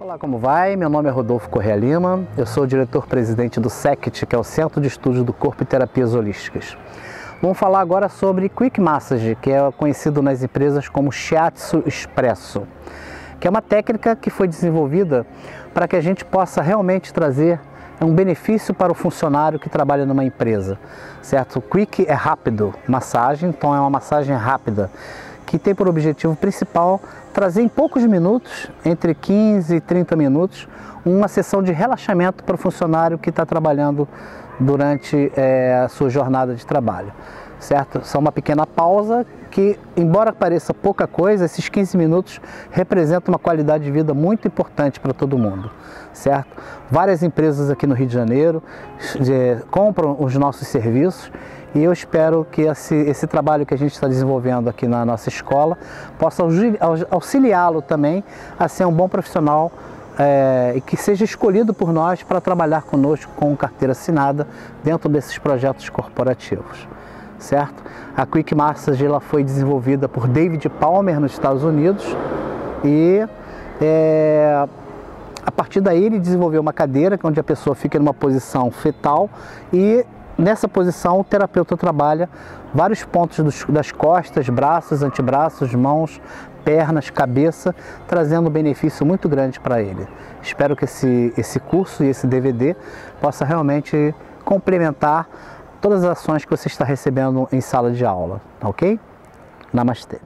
Olá, como vai? Meu nome é Rodolfo Correa Lima, eu sou o diretor-presidente do SECT, que é o Centro de Estudos do Corpo e Terapias Holísticas. Vamos falar agora sobre Quick Massage, que é conhecido nas empresas como Shiatsu Expresso, que é uma técnica que foi desenvolvida para que a gente possa realmente trazer um benefício para o funcionário que trabalha numa empresa, certo? Quick é rápido, massagem, então é uma massagem rápida que tem por objetivo principal trazer em poucos minutos, entre 15 e 30 minutos, uma sessão de relaxamento para o funcionário que está trabalhando durante é, a sua jornada de trabalho. Certo? Só uma pequena pausa que, embora pareça pouca coisa, esses 15 minutos representam uma qualidade de vida muito importante para todo mundo, certo? Várias empresas aqui no Rio de Janeiro de, compram os nossos serviços e eu espero que esse, esse trabalho que a gente está desenvolvendo aqui na nossa escola possa auxiliá-lo também a ser um bom profissional é, e que seja escolhido por nós para trabalhar conosco com carteira assinada dentro desses projetos corporativos, certo? A Quick Massage ela foi desenvolvida por David Palmer nos Estados Unidos e é, a partir daí ele desenvolveu uma cadeira onde a pessoa fica numa posição fetal e Nessa posição, o terapeuta trabalha vários pontos dos, das costas, braços, antebraços, mãos, pernas, cabeça, trazendo um benefício muito grande para ele. Espero que esse, esse curso e esse DVD possa realmente complementar todas as ações que você está recebendo em sala de aula, ok? Namastê.